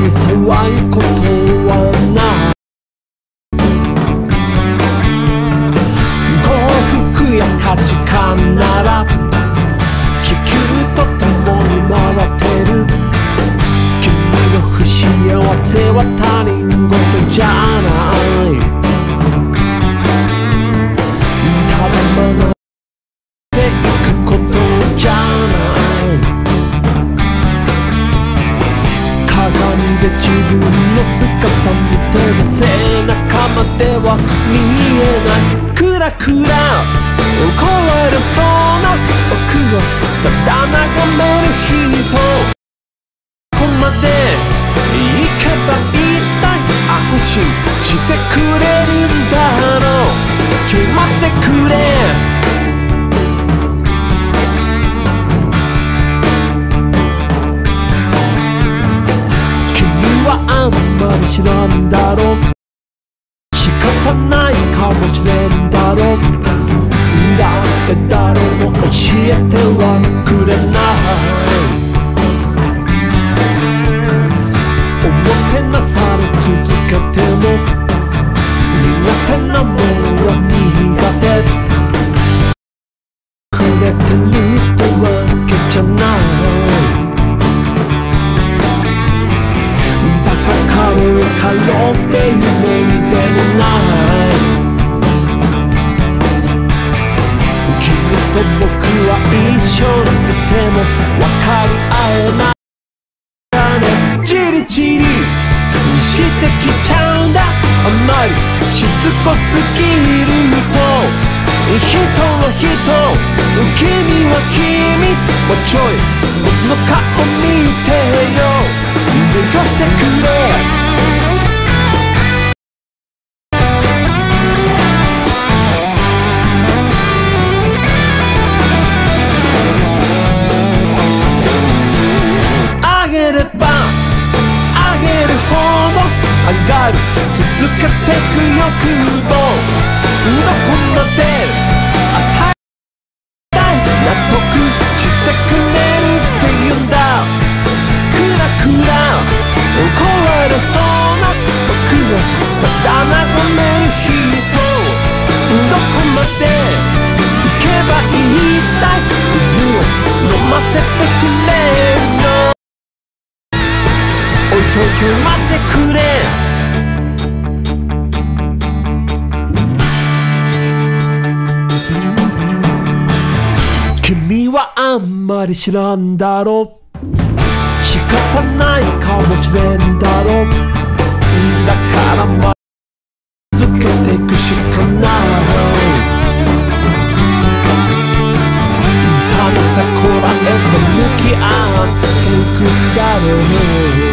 に騒ぐことはない。幸福や価値観なら地球と共に回ってる。君の不幸せは他人事じゃ見えないクラクラ超えるそうな僕をただ眺める人ここまで行けば一体安心してくれるんだろうちょい待ってくれ君はあんまり知らんだろう。ない一緒にいても分かり合えない。じりじりしてきちゃうんだ。あまりしつこすぎると。人の人。君は君。もうちょい。僕の顔見てよ。許してくれ。がる。続けてく欲望どこまで与えたい。納得してくちょいちょい待ってくれ」「君はあんまり知らんだろ」「仕方ないかもしれんだろ」「だからま続けていくしかない」「寒さこらえて向き合っていくんだろう」